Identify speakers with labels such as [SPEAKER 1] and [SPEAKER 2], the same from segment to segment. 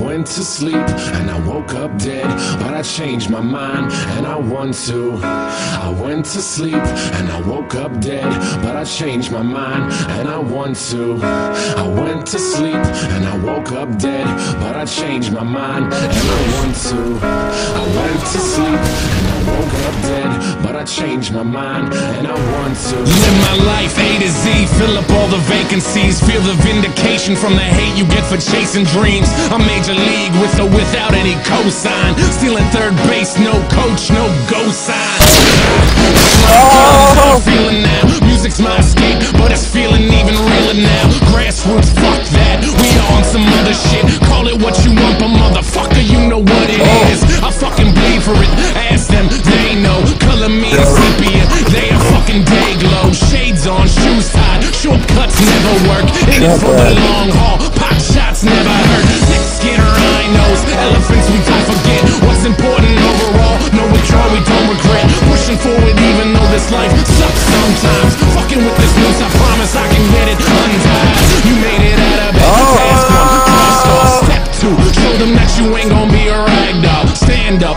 [SPEAKER 1] went to sleep and I woke up dead, but I changed my mind and I want to. I went to sleep and I woke up dead, but I changed my mind and I want to. I went to sleep and I woke up dead, but I changed my mind and I want to. Changed my mind and I want to.
[SPEAKER 2] Live my life A to Z, fill up all the vacancies, feel the vindication from the hate you get for chasing dreams. I'm major league with or without any cosign, stealing third base, no coach, no go sign. I'm feeling now, music's my escape, but it's feeling even realer now. Grassroots, fuck that, we on some other shit. Call it what you want, but motherfucker, fucking day glow. Shades on, shoes tied, shortcuts never work. In it for the long haul, pop shots never hurt. Thick skin rhinos, elephants we don't forget. What's important overall, no withdrawal, we don't regret. Pushing forward even though this life sucks sometimes. Fucking with this noose, I promise I can get it untied. You made it out of bed, task one, oh, cross off, oh. step two. Show them that you ain't gonna be a rag doll. Stand up,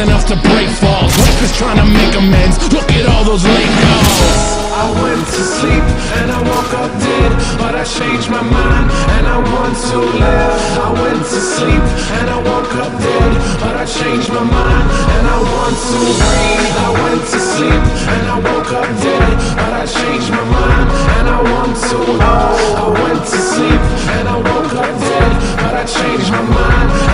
[SPEAKER 2] enough to break falls. Life is trying to make amends. Look at all those late calls.
[SPEAKER 1] I went to sleep and I woke up dead, but I changed my mind and I want to live. I went to sleep and I woke up dead, but I changed my mind and I want to breathe. I went to sleep and I woke up dead, but I changed my mind and I want to. live I went to sleep and I woke up dead, but I changed my mind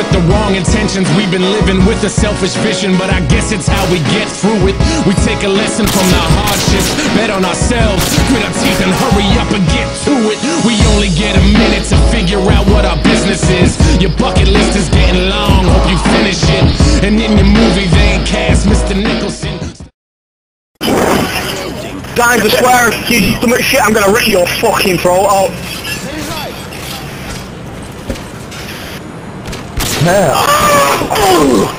[SPEAKER 2] with the wrong intentions. We've been living with a selfish vision, but I guess it's how we get through it. We take a lesson from the hardships, bet on ourselves, our teeth and hurry up and get to it. We only get a minute to figure out what our business is. Your bucket list is getting long, hope you finish it. And in your movie, they cast Mr. Nicholson.
[SPEAKER 3] Guys, I swear, you do shit, I'm gonna rip your fucking throat out.
[SPEAKER 4] Yeah.